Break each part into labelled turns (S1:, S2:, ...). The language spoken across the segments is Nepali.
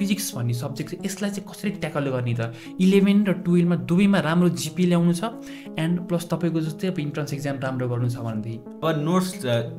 S1: फिजिक्स भन्ने सब्जेक्ट चाहिँ यसलाई चाहिँ कसरी ट्याकल गर्ने त? इलेभेन र टुवेल्भमा दुवैमा राम्रो जिपी ल्याउनु छ एन्ड प्लस तपाईँको जस्तै अब इन्ट्रान्स एक्जाम राम्रो गर्नु छ भनेदेखि।
S2: अब नोट्स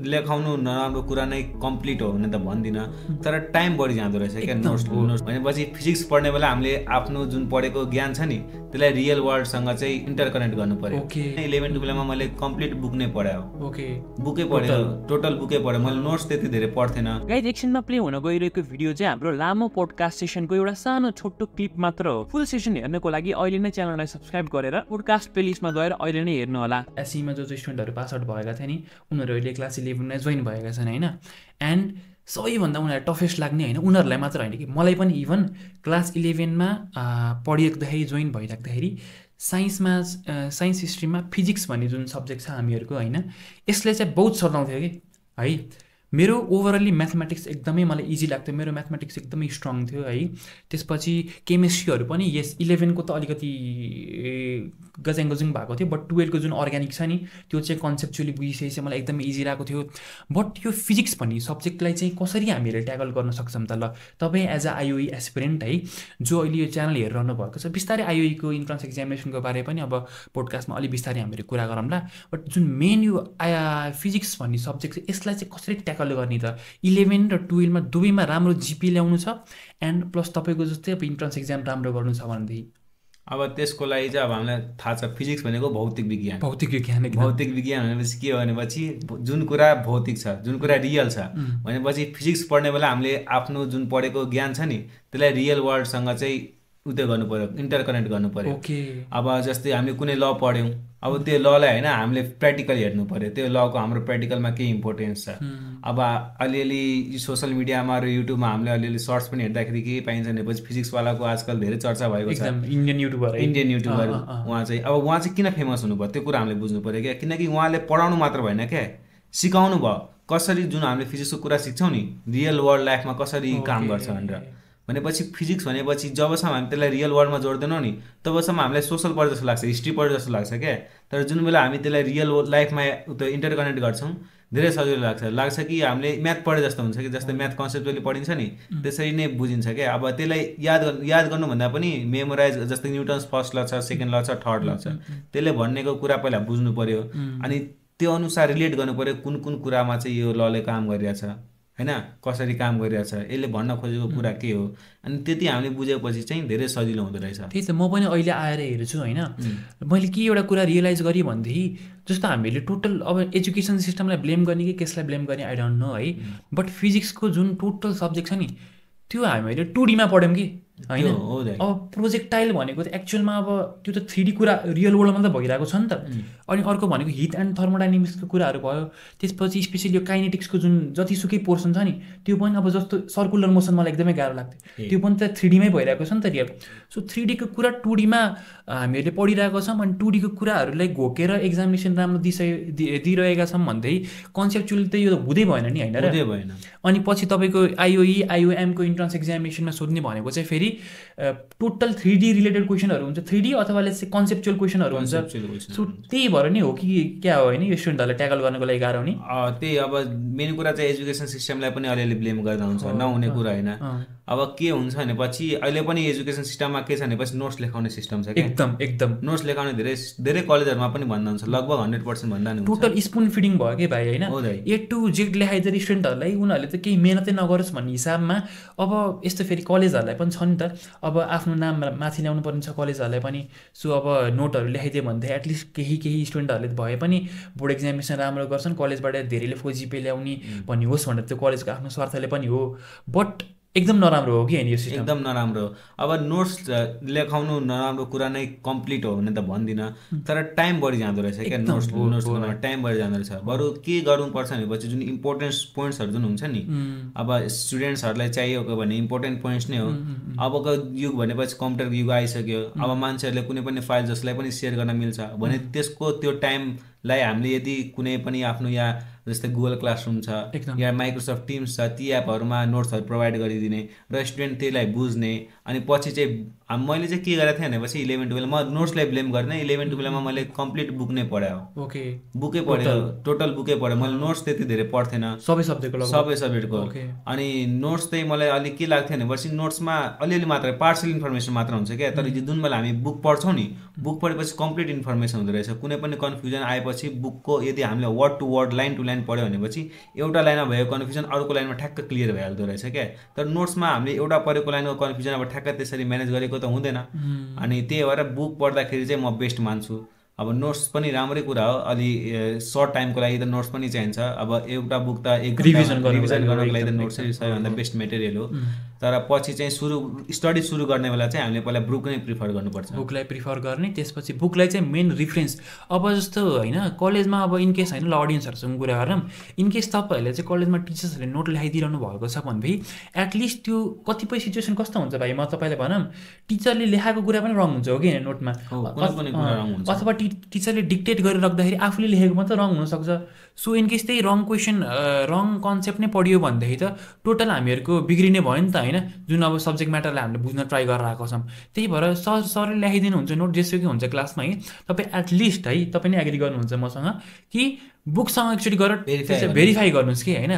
S2: लेखाउनु नराम्रो कुरा नै कम्प्लिट हो भने त भन्दिनँ तर टाइम बढी जाँदो रहेछ क्या नोट्स। नोट्स भनेपछि फिजिक्स पढ्ने बेला हामीले आफ्नो जुन पढेको ज्ञान छ नि त्यसलाई रियल वर्ल्डसँग चाहिँ इन्टर कनेक्ट गर्नु पर्यो। इलेभेन टुवेल्भमा मैले कम्प्लिट बुक नै पढायो।
S1: ओके।
S2: बुकै पढेँ टोटल बुकै पढेँ। मैले नोट्स त्यति धेरै पढ्थेन।
S3: गाइड एकछिनमा प्ले हुन गइरहेको भिडियो चाहिँ हाम्रो लामो पोडकास्ट सेसनको एउटा सानो छोटो क्लिप मात्र हो। फुल सेसन हेर्नको लागि अहिले नै च्यानललाई सब्सक्राइब गरेर पोडकास्ट प्लेलिस्टमा गएर अहिले नै हेर्नु होला।
S1: एससीमा जो जो स्टुडेन्टहरू पास आउट भएका थिए नि उनीहरू अहिले क्लास इलेभेनमा जोइन भएका छन् होइन। एन्ड सबैभन्दा उनीहरूलाई टफेस्ट लाग्ने होइन उनीहरूलाई मात्र होइन कि मलाई पनि इभन क्लास इलेभेनमा पढिराख्दाखेरि जोइन भइराख्दाखेरि साइन्समा साइन्स हिस्ट्रीमा फिजिक्स भन्ने जुन सब्जेक्ट छ हामीहरूको होइन यसले चाहिँ बहुत सताउँथ्यो कि। है? मेरो ओभरअली म्याथमेटिक्स एकदमै मलाई इजी लाग्थ्यो। मेरो म्याथमेटिक्स एकदमै स्ट्रङ थियो है। त्यसपछि केमिस्ट्रीहरू पनि यस इलेभेनको त अलिकति ए, गजाङ गजुङ भएको थियो बट टुवेल्भको जुन अर्ग्यानिक छ नि त्यो चाहिँ कन्सेप्चुली बुझिसकेपछि मलाई एकदमै इजी रहेको थियो। बट यो फिजिक्स भन्ने सब्जेक्टलाई चाहिँ कसरी हामीले ट्याकल गर्न सक्छौँ त ल? तपाईँ एज अ आइओई एसपिरेन्ट है जो अहिले यो च्यानल हेरिरहनु भएको छ बिस्तारै आइओईको इन्ट्रान्स एक्जामिनेसनको बारे पनि अब पोडकास्टमा अलिक बिस्तारै हामीले कुरा गरौँला। बट जुन मेन यो फिजिक्स भन्ने सब्जेक्ट छ यसलाई चाहिँ कसरी ट्याकल गर्ने त इलेभेन र टुवेल्भमा दुवैमा राम्रो जिपी ल्याउनु छ एन्ड प्लस तपाईँको जस्तै अब इन्ट्रान्स एक्जाम राम्रो गर्नु छ भनेदेखि।
S2: अब त्यसको लागि चाहिँ अब हामीलाई थाहा छ फिजिक्स भनेको भौतिक विज्ञान।
S1: भौतिक विज्ञान
S2: भौतिक विज्ञान भनेपछि के हो भनेपछि जुन कुरा भौतिक छ जुन कुरा रियल छ भनेपछि फिजिक्स पढ्ने बेला हामीले आफ्नो जुन पढेको ज्ञान छ नि त्यसलाई रियल वर्ल्डसँग चाहिँ उयो गर्नु पर्यो इन्टर कनेक्ट गर्नु पर्यो।
S1: ओके
S2: अब जस्तै हामीले कुनै ल पढ्यौँ अब त्यो ललाई होइन हामीले प्र्याक्टिकल हेर्नु पर्यो। त्यो लको हाम्रो प्र्याक्टिकलमा के इम्पोर्टेन्स छ? अब अलिअलि सोसियल मिडियामा र युट्युबमा हामीले अलिअलि सर्ट्स पनि हेर्दाखेरि के पाइन्छ भनेपछि फिजिक्सवालाको आजकल धेरै चर्चा भएको छ।
S1: इन्डियन युट्युबर है।
S2: Indian YouTuber. उहाँ चाहिँ। अब उहाँ चाहिँ किन फेमस हुनु भयो? त्यो कुरा हामीले बुझ्नु पऱ्यो क्या। किनकि उहाँले पढाउनु मात्र भएन क्या। सिकाउनु भयो। कसरी जुन हामीले फिजिक्सको कुरा सिक्छौँ नि रियल वर्ल्ड लाइफमा कसरी काम। गर्छ भनेर। भनेपछि फिजिक्स भनेपछि जबसम्म हामी त्यसलाई रियल वर्ल्डमा जोड्दैनौँ नि तबसम्म हामीलाई सोसल पढ जस्तो लाग्छ हिस्ट्री पढ जस्तो लाग्छ क्या। तर जुन बेला हामी त्यसलाई रियल लाइफमा त्यो इन्टर कनेक्ट गर्छौँ धेरै सजिलो लाग्छ। लाग्छ कि हामीले म्याथ पढे जस्तो हुन्छ कि जस्तै म्याथ कन्सेप्टली पढिन्छ नि त्यसरी नै बुझिन्छ क्या। अब त्यसलाई याद याद गर्नुभन्दा पनि मेमोराइज जस्तै न्युटन्स फर्स्ट ल छ सेकेन्ड ल छ थर्ड ल छ त्यसले भन्नेको कुरा पहिला बुझ्नु पर्यो। अनि त्यो अनुसार रिलेट गर्नु पर्यो कुन कुन कुरामा चाहिँ यो लले काम गरिरहेछ। होइन? कसरी काम गरिरहेछ? यसले भन्न खोजेको कुरा के हो? अनि त्यति हामीले बुझेपछि चाहिँ धेरै सजिलो हुँदो रहेछ।
S1: त्यही त म पनि अहिले आएर हेर्छु होइन? मैले के एउटा कुरा रियलाइज गरेँ भनेदेखि जस्तो हामीले टोटल अब एजुकेसन सिस्टमलाई ब्लेम गर्ने कि कसलाई ब्लेम गर्ने आई डोन्ट नो है? बट फिजिक्सको जुन टोटल सब्जेक्ट छ नि त्यो हामीले टु डीमा पढ्यौँ कि? होइन। अब प्रोजेक्टाइल भनेको त एक्चुअलमा अब त्यो त थ्री कुरा रियल वर्ल्डमा त भइरहेको छ नि त। अनि अर्को भनेको हिट एन्ड थर्मोडाइनेमिक्सको कुराहरू भयो। त्यसपछि स्पेसली यो काइनेटिक्सको जुन जतिसुकै पोर्सन छ नि त्यो पनि अब जस्तो सर्कुलर मोसन मलाई एकदमै गाह्रो लाग्थ्यो। त्यो पनि त थ्री डीमै भइरहेको छ नि त रियल सो थ्री डीको कुरा टु डीमा हामीहरूले पढिरहेको छौँ अनि टु डीको कुराहरूलाई घोकेर एक्जामिनेसन राम्रो दिइसके दिइरहेका छौँ भन्दै कन्सेप्चुअली त यो त हुँदै भएन नि होइन अनि पछि तपाईँको आइओई आइओएमको इन्ट्रान्स एक्जामिनेसनमा सोध्ने भनेको चाहिँ फेरि टोटल थ्री डी रिलेटेड क्वेसनहरू हुन्छ। थ्री डी अथवा चाहिँ कन्सेप्चुअल क्वेसनहरू हुन्छ। सो त्यही भएर नै हो कि क्या हो होइन यो स्टुडेन्टहरूलाई ट्याकल गर्नको लागि गाह्रो
S2: अँ, त्यही अब मेन कुरा चाहिँ एजुकेसन सिस्टमलाई पनि अलिअलि ब्लेम गर्दा हुन्छ नहुने कुरा होइन। अब के हुन्छ भनेपछि अहिले पनि एजुकेसन सिस्टममा के छ भनेपछि नोट्स लेखाउने सिस्टम छ
S1: एकदम एकदम।
S2: नोट्स लेखाउने धेरै धेरै कलेजहरूमा पनि भन्दा हुन्छ लगभग हन्ड्रेड पर्सेन्ट भन्दा नि हुन्छ।
S1: टोटल स्पुन फिडिङ भयो कि भाइ होइन। ए टु जेड लेखाइदिएर स्टुडेन्टहरूलाई उनीहरूले त केही मेहनतै नगरोस् भन्ने हिसाबमा अब यस्तो फेरि कलेजहरूलाई पनि छ नि त अब आफ्नो नाम माथि ल्याउनु पर्ने छ कलेजहरूलाई पनि सो अब नोटहरू लेखाइदियो भने त एटलिस्ट केही केही स्टुडेन्टहरूले भए पनि बोर्ड एक्जामिनेसन राम्रो गर्छन् कलेजबाट धेरैले फोर जिपे ल्याउने भन्ने होस् भनेर त्यो कलेजको आफ्नो स्वार्थले पनि हो। बट एकदम नराम्रो हो कि होइन यो सिस्टम
S2: एकदम नराम्रो अब नोट्स लेखाउनु नराम्रो कुरा नै कम्प्लिट हो भने त भन्दिनँ। तर टाइम बढी जाँदो रहेछ क्या नोट्स
S1: हो,
S2: नोट्स
S1: हो।
S2: बनाउन टाइम बढी जाँदो रहेछ। बरु के गर्नुपर्छ भनेपछि जुन इम्पोर्टेन्स पोइन्ट्सहरू जुन हुन्छ नि अब स्टुडेन्ट्सहरूलाई चाहिएको भने इम्पोर्टेन्ट पोइन्ट्स नै हो। अबको युग भनेपछि कम्प्युटरको युग आइसक्यो। अब मान्छेहरूले कुनै पनि फाइल जसलाई पनि सेयर गर्न मिल्छ भने त्यसको त्यो टाइमलाई हामीले यदि कुनै पनि आफ्नो या जस्तै गुगल क्लासरुम छ। या माइक्रोसफ्ट टिम्स छ ती एपहरूमा नोट्सहरू प्रोभाइड गरिदिने र स्टुडेन्ट त्यसलाई बुझ्ने अनि पछि चाहिँ मैले चाहिँ के गरेको थिएँ भनेपछि इलेभेन टुवेल्भ म नोट्सलाई ब्लेम गर्ने इलेभेन टुवेल्भमा मैले कम्प्लिट बुक नै पढायो।
S1: ओके।
S2: बुकै पढ्यो टोटल बुकै पढ्यो मैले नोट्स त्यति धेरै पढ्थेन।
S1: सबै सब्जेक्टको
S2: सबै सब्जेक्टको। अनि नोट्स चाहिँ मलाई अलिक के लाग्थ्यो भनेपछि नोट्समा अलिअलि मात्र पार्सल इन्फर्मेसन मात्र हुन्छ क्या। तर जुन बेला हामी बुक पढ्छौँ नि बुक पढेपछि कम्प्लिट इन्फर्मेसन हुँदो रहेछ। कुनै पनि कन्फ्युजन आएपछि बुकको यदि हामीले word to word line to line पढ्यो भनेपछि एउटा लाइनमा भएको कन्फ्युजन अर्को लाइनमा ठ्याक्क क्लियर भइहाल्दो रहेछ क्या। तर नोट्समा हामीले एउटा पढेको लाइनको कन्फ्युजन अब ठ्याक्क त्यसरी म्यानेज गरेको त हुँदैन। अनि त्यही भएर बुक पढ्दाखेरि चाहिँ म बेस्ट मान्छु। अब नोट्स पनि राम्रै कुरा हो। अलि सर्ट टाइमको लागि त नोट्स पनि चाहिन्छ। अब एउटा बुक त एक रिभिजन
S1: लागि
S2: गर्नको लागि त नोट्स सबैभन्दा बेस्ट मेटेरियल हो। तर पछि चाहिँ सुरु स्टडी सुरु गर्ने बेला चाहिँ हामीले पहिला बुक नै प्रिफर गर्नुपर्छ।
S1: बुकलाई प्रिफर गर्ने त्यसपछि बुकलाई चाहिँ मेन रिफरेन्स अब जस्तो होइन कलेजमा अब इनकेस होइन ल अडियन्सहरूसँग कुरा गरौँ। इनकेस तपाईँहरूले चाहिँ कलेजमा टिचर्सहरूले नोट ल्याइदिइरहनु भएको छ भनेदेखि एटलिस्ट त्यो कतिपय सिचुएसन कस्तो हुन्छ भाइ? म तपाईँलाई भनौँ टिचरले लेखाएको कुरा पनि रङ हुन्छ हो कि नोटमा। अथवा टि टिचरले डिक्टेट गरेर राख्दाखेरि आफूले लेखेको मात्रै रङ हुनसक्छ। सो इनकेस त्यही रङ क्वेसन रङ कन्सेप्ट नै पढियो भनेदेखि त टोटल हामीहरूको बिग्रिने भयो नि त। होइन? जुन अब सब्जेक्ट म्याटरलाई हामीले बुझ्न ट्राई गरेर आएको छौँ। त्यही भएर सर सरले ल्याइदिनु हुन्छ नोट जेसुकै हुन्छ क्लासमा है? तपाईँ एटलिस्ट है? तपाईँ नै एग्री गर्नुहुन्छ मसँग कि बुकसँग एकचोटि गरेर। भेरिफाई गर्नुहोस्। कि होइन?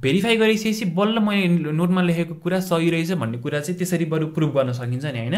S1: भेरिफाई गरिसकेपछि बल्ल मैले नोटमा लेखेको कुरा सही रहेछ भन्ने कुरा चाहिँ त्यसरी बरु प्रुभ गर्न सकिन्छ नि होइन?